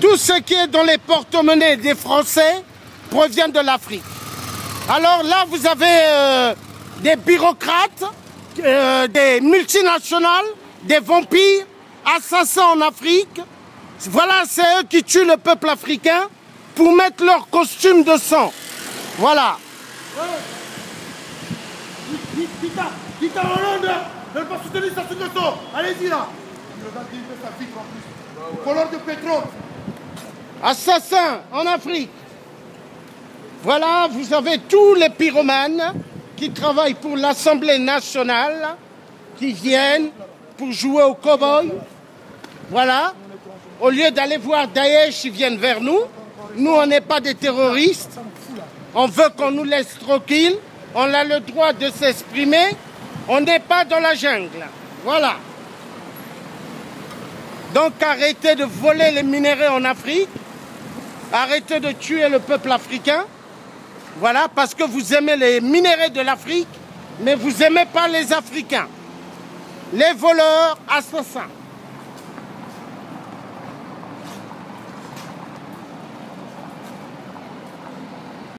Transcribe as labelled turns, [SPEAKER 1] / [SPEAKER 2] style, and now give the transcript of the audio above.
[SPEAKER 1] Tout ce qui est dans les porte-monnaies des Français provient de l'Afrique. Alors là, vous avez euh, des bureaucrates, euh, des multinationales, des vampires, assassins en Afrique. Voilà, c'est eux qui tuent le peuple africain pour mettre leur costume de sang. Voilà.
[SPEAKER 2] Allez-y là.
[SPEAKER 1] Assassins en Afrique. Voilà, vous avez tous les pyromanes qui travaillent pour l'Assemblée nationale, qui viennent pour jouer au cow-boy. Voilà. Au lieu d'aller voir Daesh, ils viennent vers nous. Nous, on n'est pas des terroristes. On veut qu'on nous laisse tranquille. On a le droit de s'exprimer. On n'est pas dans la jungle. Voilà. Donc arrêtez de voler les minéraux en Afrique. Arrêtez de tuer le peuple africain. Voilà, parce que vous aimez les minéraux de l'Afrique, mais vous n'aimez pas les Africains. Les voleurs assassins.